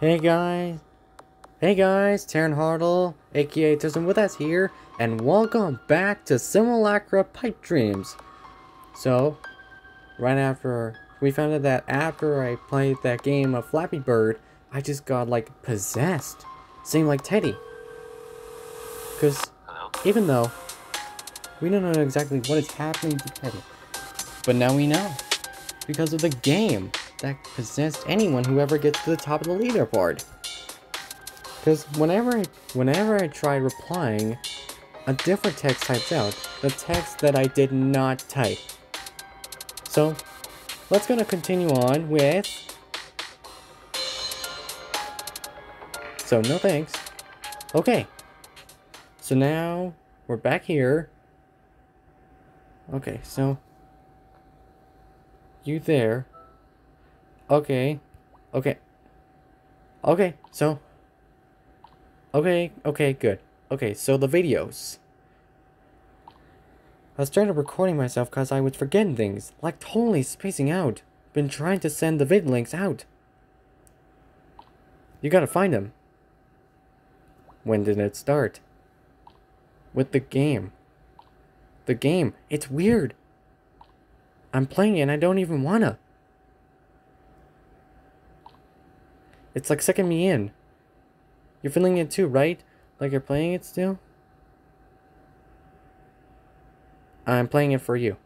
Hey guys, hey guys, Taryn Hartle, aka Tristan with us here, and welcome back to Simulacra Pipe Dreams. So, right after we found out that after I played that game of Flappy Bird, I just got like possessed, seemed like Teddy. Cause even though we don't know exactly what is happening to Teddy, but now we know because of the game that possessed anyone who ever gets to the top of the leaderboard. Because whenever I, whenever I try replying, a different text types out the text that I did not type. So, let's gonna continue on with... So, no thanks. Okay. So now, we're back here. Okay, so... You there. Okay. Okay. Okay, so... Okay, okay, good. Okay, so the videos. I started recording myself because I was forgetting things, like totally spacing out. Been trying to send the vid links out. You gotta find them. When did it start? With the game. The game. It's weird. I'm playing it and I don't even wanna. It's like sucking me in. You're feeling it too, right? Like you're playing it still? I'm playing it for you.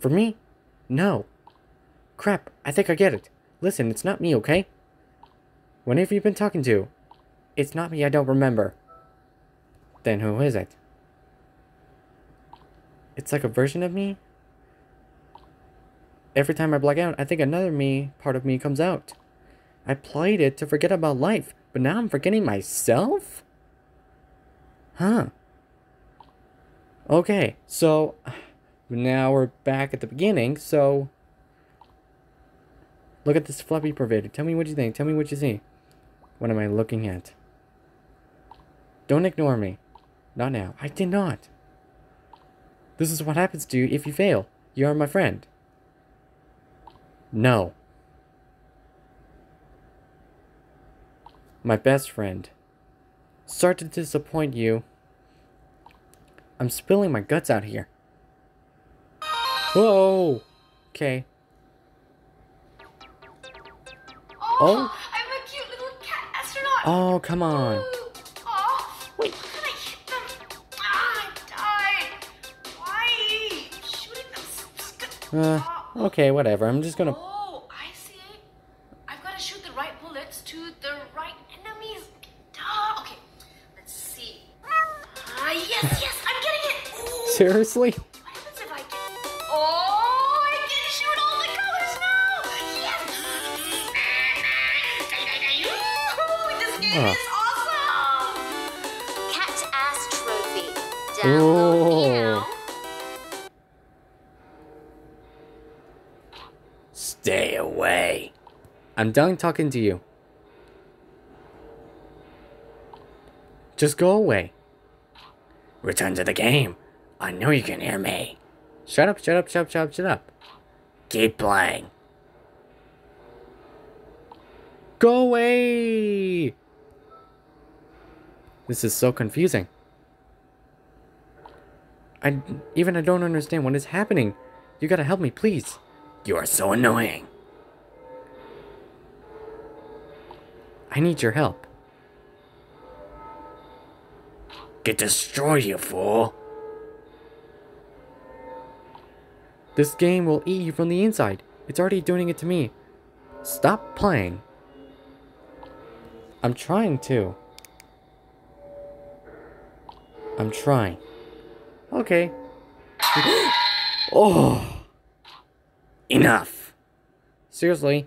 For me? No. Crap, I think I get it. Listen, it's not me, okay? When have you been talking to? It's not me, I don't remember. Then who is it? It's like a version of me? Every time I black out, I think another me, part of me, comes out. I played it to forget about life, but now I'm forgetting myself? Huh. Okay, so now we're back at the beginning, so look at this floppy pervader. Tell me what you think. Tell me what you see. What am I looking at? Don't ignore me. Not now. I did not. This is what happens to you if you fail. You are my friend. No. My best friend. Sorry to disappoint you. I'm spilling my guts out here. Whoa! Okay. Oh, Oh. I'm a cute little cat astronaut. Oh, come on. Ooh. Oh, wait. How I hit them? Ah, I died. Why? Shooting them. so Uh. Okay, whatever. I'm just gonna... Oh, I see. it. I've got to shoot the right bullets to the right enemies. Duh. Okay, let's see. Ah, yes, yes, I'm getting it. Ooh. Seriously? What happens if I get... Oh, I can shoot all the colors now! Yes! Ooh, this game Huh. is awesome! Cat Ass Trophy. Ooh. Now. I'm done talking to you. Just go away. Return to the game. I know you can hear me. Shut up, shut up, shut up, shut up, shut up. Keep playing. Go away! This is so confusing. I even I don't understand what is happening. You gotta help me, please. You are so annoying. I need your help. Get destroyed, you fool. This game will eat you from the inside. It's already doing it to me. Stop playing. I'm trying to. I'm trying. Okay. oh. Enough. Seriously.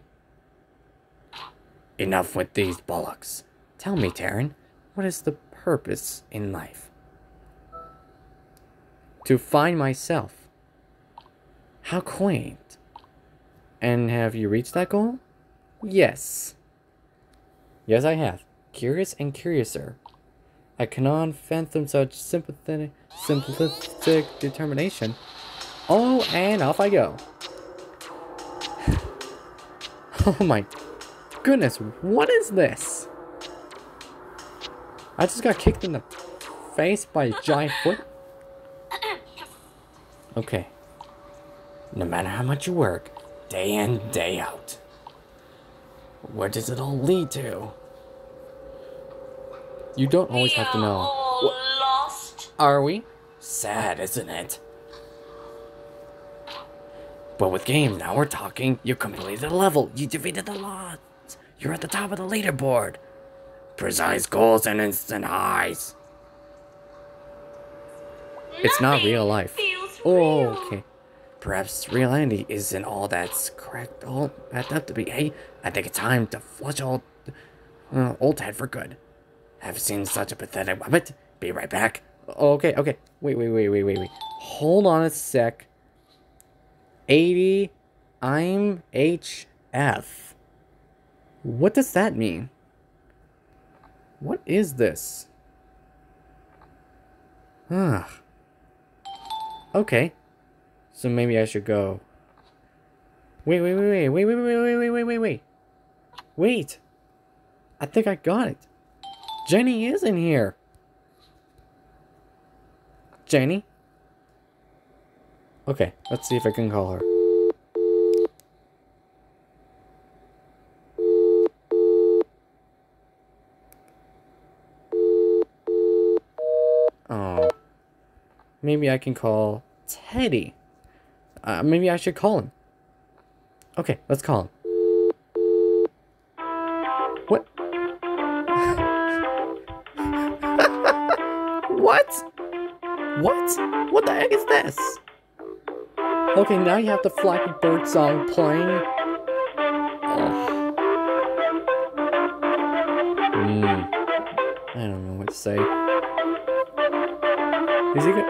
Enough with these bollocks. Tell me, Taryn, what is the purpose in life? To find myself. How quaint. And have you reached that goal? Yes. Yes, I have. Curious and curiouser. I cannot fathom such sympathetic, simplistic determination. Oh, and off I go. Oh my. Goodness, what is this? I just got kicked in the face by a giant foot? Okay. No matter how much you work, day in, day out. Where does it all lead to? You don't always have to know. lost. Are we? Sad, isn't it? But with game, now we're talking. You completed a level. You defeated the lots. You're at the top of the leaderboard. Precise goals and instant highs. It's not real life. Oh, real. okay. Perhaps reality isn't all that's correct, all backed up to be. Hey, I think it's time to flush old, uh, old Ted for good. Have seen such a pathetic muppet. Be right back. Okay, okay. Wait, wait, wait, wait, wait, wait. Hold on a sec. 80. I'm HF. What does that mean? What is this? Ah. Okay. So maybe I should go. Wait, wait, wait, wait, wait, wait, wait, wait, wait, wait, wait, wait. Wait. I think I got it. Jenny is in here. Jenny? Okay, let's see if I can call her. Oh. Maybe I can call Teddy. Uh, maybe I should call him. Okay, let's call him. What? what? What? What the heck is this? Okay, now you have the Flappy Bird song playing. Hmm. I don't know what to say. Is he good?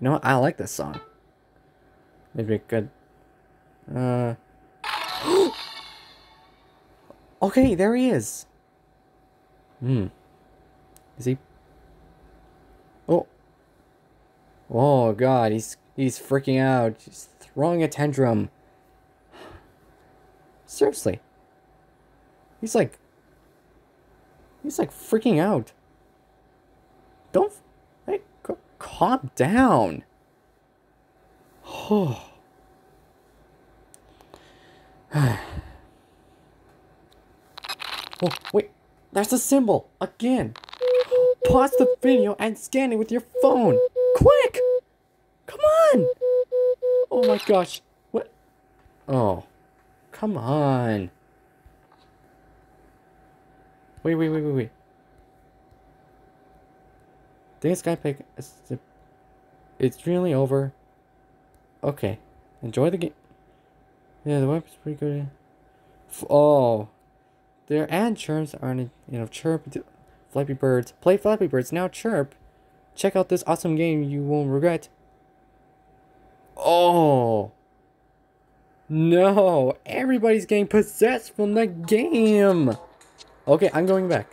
You know what? I like this song. Maybe it could. Uh. okay, there he is. Hmm. Is he? Oh. Oh God, he's he's freaking out. He's throwing a tantrum. Seriously. He's like. He's like freaking out. Don't. Calm down. Oh. oh, wait. There's a symbol. Again. Pause the video and scan it with your phone. Quick! Come on! Oh my gosh. What? Oh. Come on. Wait, wait, wait, wait, wait. This guy pick. It's, it's really over. Okay. Enjoy the game. Yeah, the weapon's pretty good. Oh. Their ad chirps aren't, you know, chirp. Flappy Birds. Play Flappy Birds, now chirp. Check out this awesome game you won't regret. Oh. No. Everybody's getting possessed from the game. Okay, I'm going back.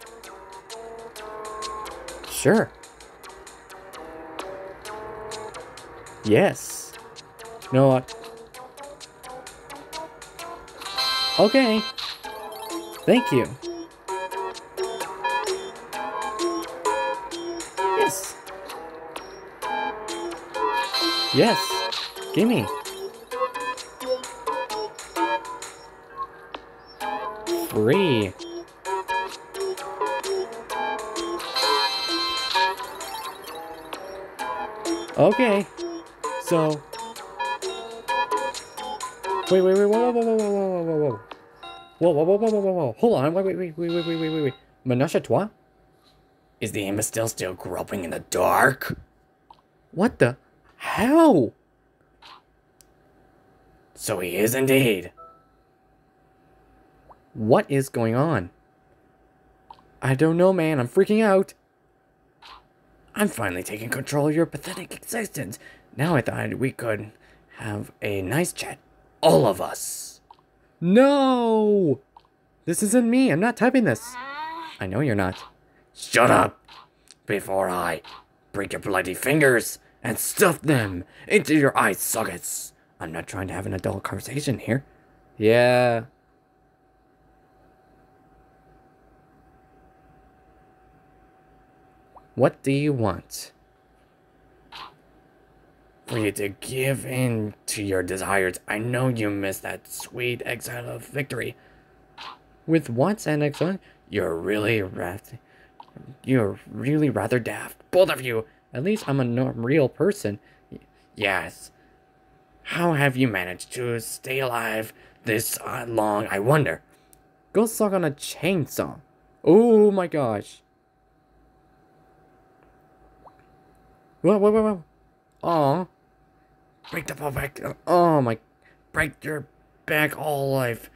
Sure. Yes. You know what? Okay. Thank you. Yes. Yes. Gimme. Free. Okay. So. Wait, wait, wait, whoa, whoa, whoa, whoa, whoa, whoa, whoa, whoa. Whoa, whoa, whoa, whoa, whoa, whoa. Hold on. Wait, wait, wait, wait, wait, wait, wait, wait, wait. Menage a trois? Is the imbecile still still groping in the dark? What the? How? So he is indeed. What is going on? I don't know, man. I'm freaking out. I'm finally taking control of your pathetic existence. Now I thought we could have a nice chat. All of us. No! This isn't me. I'm not typing this. I know you're not. Shut up! Before I break your bloody fingers and stuff them into your eye sockets. I'm not trying to have an adult conversation here. Yeah. What do you want? For you to give in to your desires. I know you miss that sweet exile of victory. With what's an exile? You're really you're really rather daft, both of you. At least I'm a real person. Y- yes. How have you managed to stay alive this uh, long? I wonder. Go suck on a chainsaw. Oh my gosh. What? What? What? Aw. Break the ball back. Oh my. Break your back all life.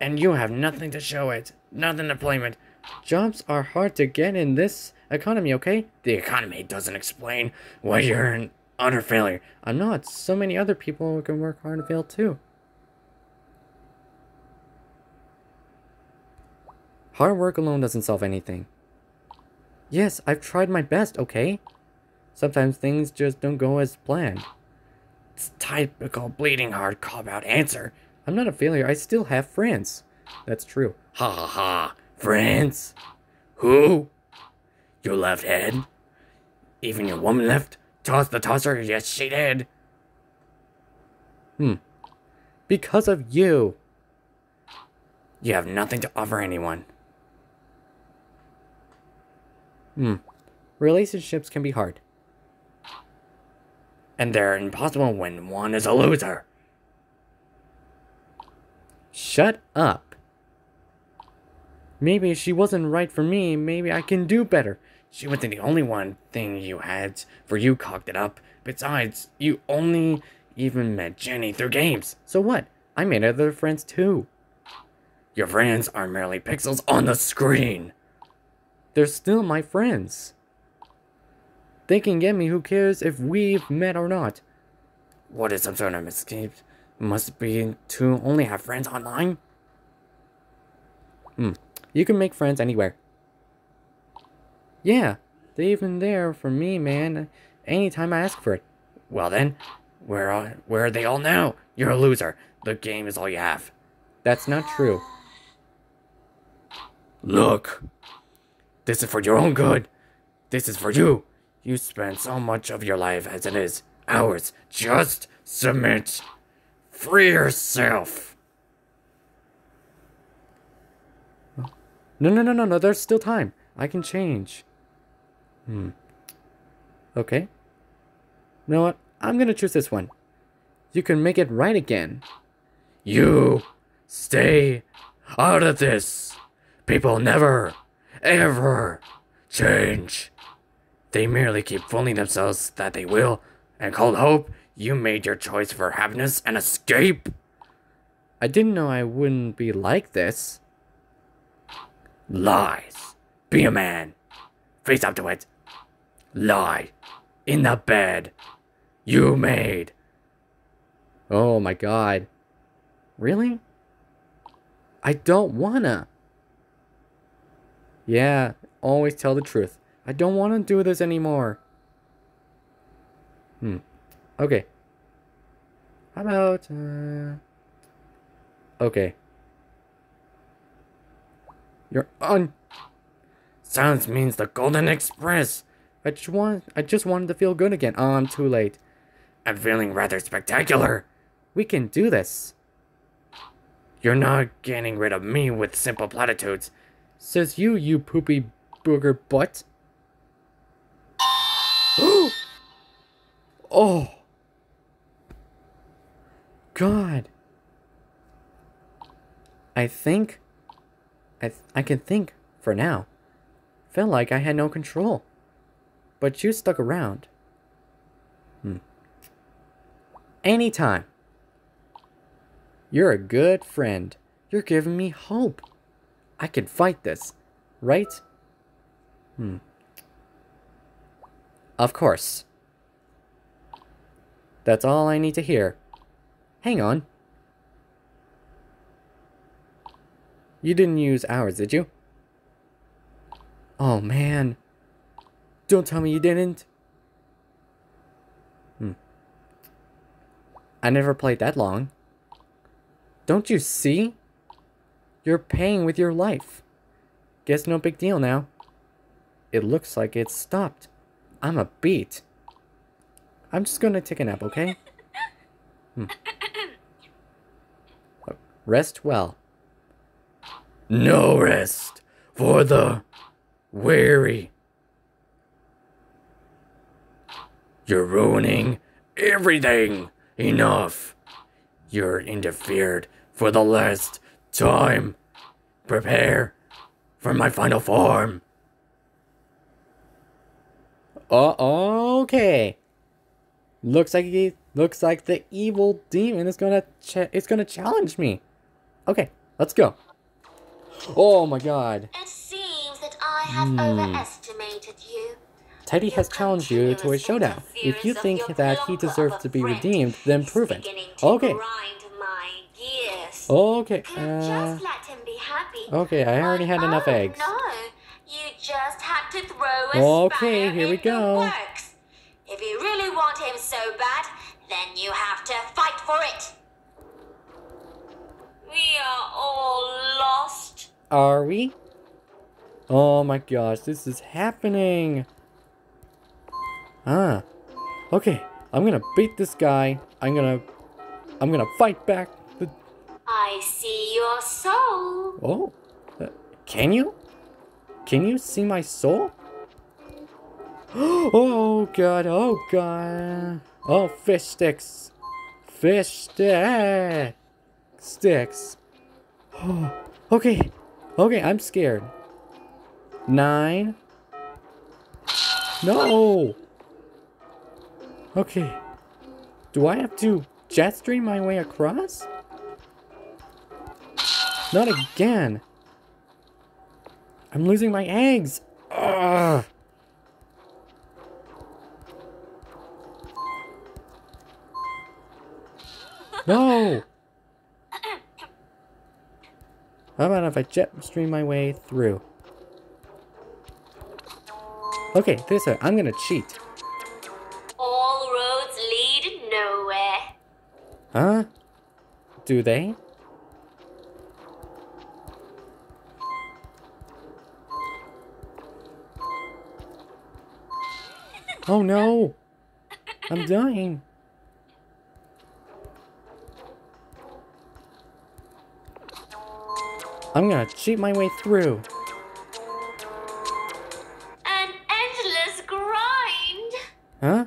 And you have nothing to show it. Nothing to blame it. Jobs are hard to get in this economy, okay? The economy doesn't explain why you're an utter failure. I'm not. So many other people can work hard and fail too. Hard work alone doesn't solve anything. Yes, I've tried my best, okay? Sometimes things just don't go as planned. Typical bleeding heart cop out answer. I'm not a failure, I still have friends. That's true. Ha ha ha. Friends? Who? Your left head? Even your woman left? Toss the tosser? Yes, she did. Hmm. Because of you. You have nothing to offer anyone. Hmm. Relationships can be hard. And they're impossible when one is a loser. Shut up. Maybe she wasn't right for me. Maybe I can do better. She wasn't the only one thing you had for you cocked it up. Besides, you only even met Jenny through games. So what? I made other friends too. Your friends are merely pixels on the screen. They're still my friends. They can get me, who cares if we've met or not? What is some sort of escape? Must be to only have friends online? Hmm. You can make friends anywhere. Yeah, they've been there for me, man. Anytime I ask for it. Well then, where are where are they all now? You're a loser. The game is all you have. That's not true. Look. This is for your own good. This is for you. You spend so much of your life as it is. Hours. Just submit. Free yourself. No, no, no, no, no. There's still time. I can change. Hmm. Okay. You know what? I'm gonna choose this one. You can make it right again. You stay out of this. People never, ever change. They merely keep fooling themselves that they will, and called hope you made your choice for happiness and escape. I didn't know I wouldn't be like this. Lies. Be a man. Face up to it. Lie. In the bed. You made. Oh my god. Really? I don't wanna. Yeah, always tell the truth. I don't want to do this anymore. Hmm. Okay. How about, uh... Okay. You're on... Silence means the Golden Express. I just want, I just wanted to feel good again. Oh, I'm too late. I'm feeling rather spectacular. We can do this. You're not getting rid of me with simple platitudes. Says you, you poopy booger butt. Oh. God. I think I th I can think for now. Felt like I had no control. But you stuck around. Hmm. Anytime. You're a good friend. You're giving me hope. I can fight this, right? Hmm. Of course. That's all I need to hear. Hang on. You didn't use ours, did you? Oh, man. Don't tell me you didn't. Hmm. I never played that long. Don't you see? You're paying with your life. Guess no big deal now. It looks like it's stopped. I'm a beat. I'm just gonna take a nap, okay? Hmm. Rest well. No rest for the weary. You're ruining everything. Enough. You're interfered for the last time. Prepare for my final form. Uh, okay. Looks like he looks like the evil demon is gonna ch- it's gonna challenge me. Okay, let's go. Oh my god. It seems that I have Hmm. overestimated you. Teddy has challenged you to a showdown. If you think that he deserves to be redeemed, then prove it. Okay. Okay. Uh, just let him be happy. okay, I already had enough eggs. No, you just had to throw a Okay, here we go. If you really want him so bad, then you have to fight for it. We are all lost. Are we? Oh my gosh, this is happening. Ah. Okay, I'm gonna beat this guy. I'm gonna I'm gonna fight back the I see your soul. Oh. Uh, can you? Can you see my soul? Oh god, oh god. Oh, fish sticks. Fish stick. Sticks. Okay. Okay, I'm scared. Nine. No! Okay. Do I have to jet stream my way across? Not again. I'm losing my eggs. Ugh. No. How about if I jet stream my way through? Okay, this way. I'm gonna cheat. All roads lead nowhere. Huh? Do they? Oh no! I'm dying. I'm gonna cheat my way through. An endless grind. Huh?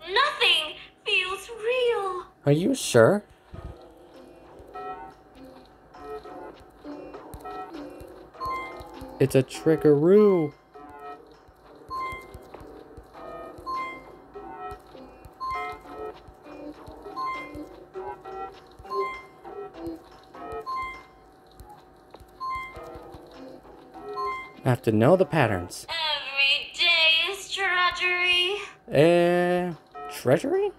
Nothing feels real. Are you sure? It's a trickaroo. I have to know the patterns. Every day is drudgery. Uh, treasury?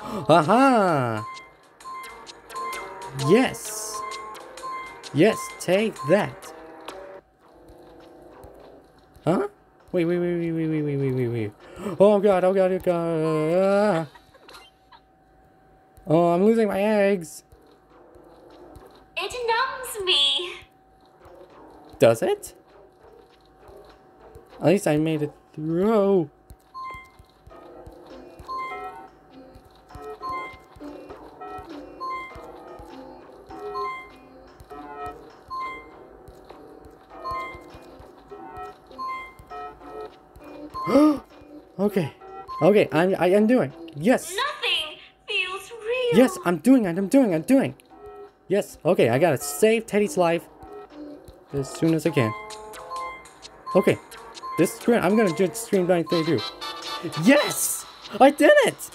Aha! Yes! Yes, take that! Huh? Wait, wait, wait, wait, wait, wait, wait, wait, wait, wait. Oh god, oh god, oh god. Ah. Oh, I'm losing my eggs. It numbs me. Does it? At least I made it through. Okay. Okay, I'm I am doing. Yes. Nothing feels real. Yes, I'm doing it. I'm doing. it. I'm doing. Yes. Okay, I gotta save Teddy's life as soon as I can. Okay, this screen. I'm gonna just stream down through. Yes, I did it.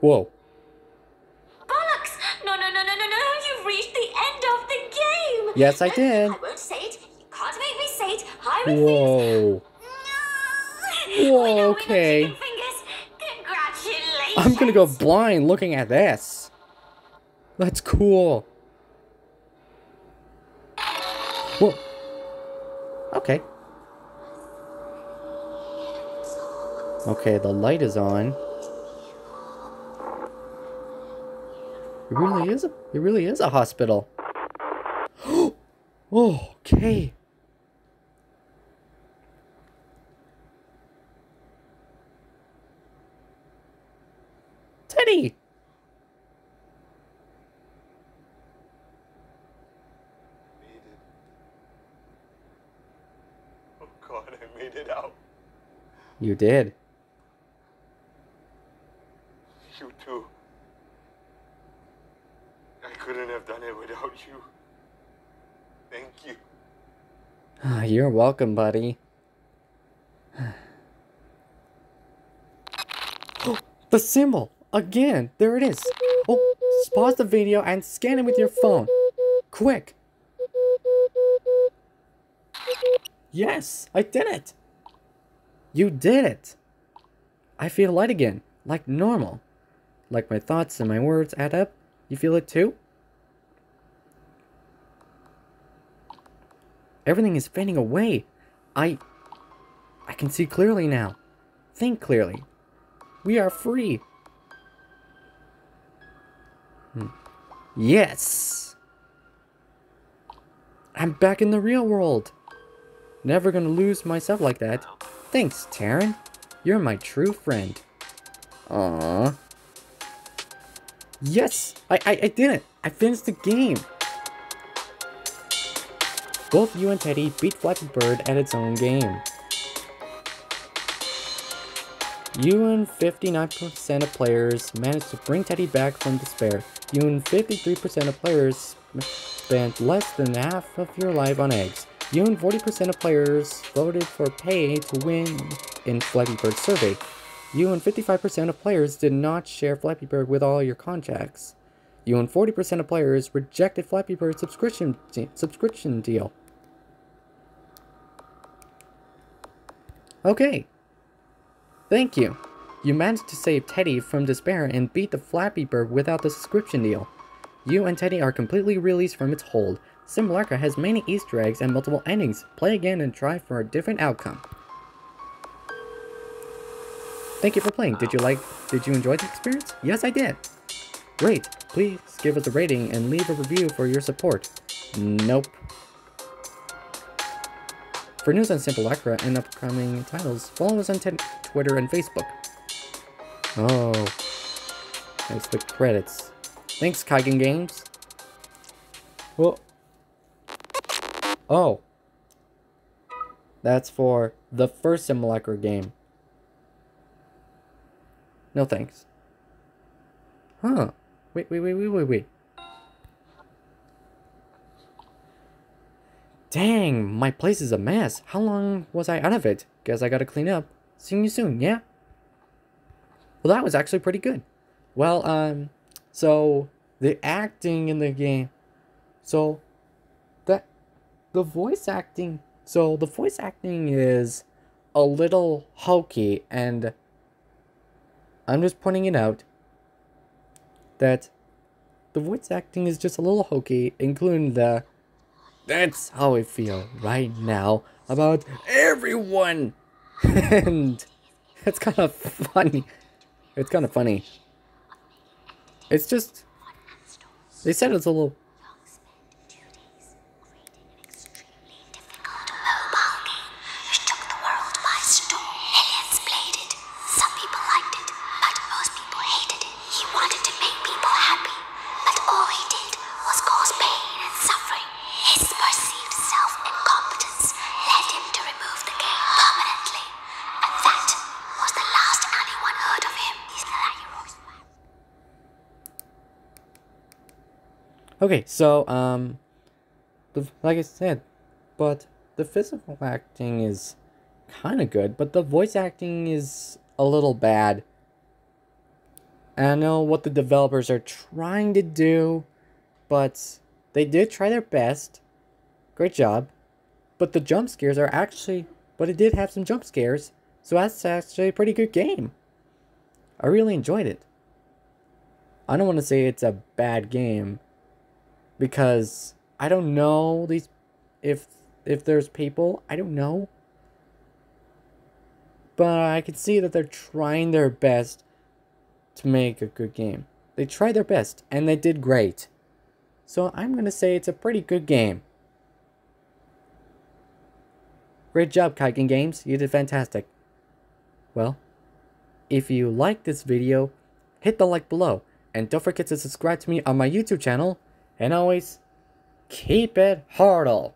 Whoa. Bollocks! No, no, no, no, no, no! You've reached the end of the game! Yes, I did. Whoa. Whoa, Winner, winner, okay. Congratulations. I'm gonna go blind looking at this. That's cool. Whoa. Okay. Okay, the light is on. It really is a it really is a hospital. oh, okay. Oh God, I made it out. You did. You too. I couldn't have done it without you. Thank you. Ah, You're welcome, buddy. the symbol! Again! There it is! Oh, pause the video and scan it with your phone. Quick! Yes! I did it! You did it! I feel light again, like normal. Like my thoughts and my words add up. You feel it too? Everything is fading away. I... I can see clearly now. Think clearly. We are free. Yes! I'm back in the real world. Never gonna lose myself like that. Thanks, Taryn. You're my true friend. Aww. Yes! I, I, I did it! I finished the game! Both you and Teddy beat Flappy Bird at its own game. You and 59% of players managed to bring Teddy back from despair. You and 53% of players spent less than half of your life on eggs. You and 40% of players voted for pay to win in Flappy Bird survey. You and 55% of players did not share Flappy Bird with all your contacts. You and 40% of players rejected Flappy Bird subscription, subscription deal. Okay. Thank you. You managed to save Teddy from despair and beat the Flappy Bird without the subscription deal. You and Teddy are completely released from its hold. Simulacra has many Easter eggs and multiple endings. Play again and try for a different outcome. Thank you for playing. Did you like did you enjoy the experience? Yes I did. Great. Please give us a rating and leave a review for your support. Nope. For news on Simulacra and upcoming titles, follow us on Twitter and Facebook. Oh, that's the credits. Thanks, Kaigen Games. Well, oh, that's for the first Simulacra game. No thanks. Huh? Wait, wait, wait, wait, wait, wait. Dang, my place is a mess. How long was I out of it? Guess I gotta clean up. See you soon, yeah? Well, that was actually pretty good. Well, um, so the acting in the game, so that the voice acting, so the voice acting is a little hokey, and I'm just pointing it out that the voice acting is just a little hokey, including the that's how I feel right now about everyone. and it's kind of funny. It's kind of funny. It's just they said it's a little so um like I said, but the physical acting is kind of good, but the voice acting is a little bad. And I know what the developers are trying to do, but they did try their best. Great job. But the jump scares are actually, but it did have some jump scares, So that's actually a pretty good game. I really enjoyed it. I don't want to say it's a bad game because I don't know these if if there's people, I don't know. But I can see that they're trying their best to make a good game. They tried their best and they did great. So I'm going to say it's a pretty good game. Great job, Kaigen Games. You did fantastic. Well, if you like this video, hit the like below. And don't forget to subscribe to me on my YouTube channel. And always, keep it Hartle.